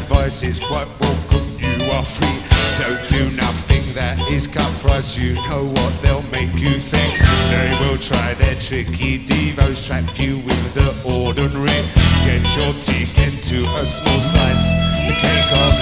price is quite welcome. You are free. Don't do nothing that is cut price. You know what they'll make you think. They will try their tricky devos, trap you with the ordinary. Get your teeth into a small slice. The cake of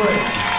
Break.